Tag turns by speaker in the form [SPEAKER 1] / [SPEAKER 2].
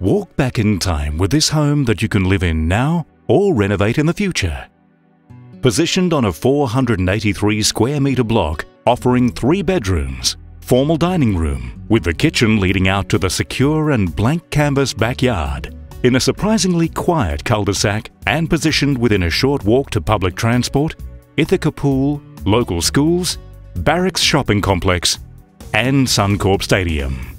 [SPEAKER 1] Walk back in time with this home that you can live in now or renovate in the future. Positioned on a 483 square metre block offering three bedrooms, formal dining room with the kitchen leading out to the secure and blank canvas backyard, in a surprisingly quiet cul-de-sac and positioned within a short walk to public transport, Ithaca Pool, local schools, Barracks Shopping Complex and Suncorp Stadium.